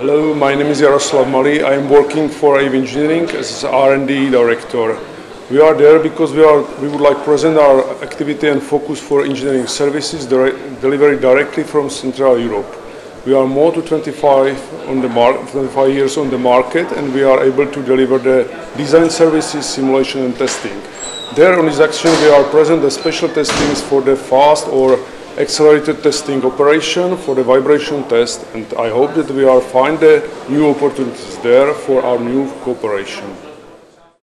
Hello, my name is Jaroslav Maly. I am working for AV Engineering as R&D director. We are there because we, are, we would like to present our activity and focus for engineering services delivered directly from Central Europe. We are more to 25, on the 25 years on the market and we are able to deliver the design services, simulation and testing. There on this action we are present the special testings for the fast or accelerated testing operation for the vibration test and I hope that we are find new opportunities there for our new cooperation.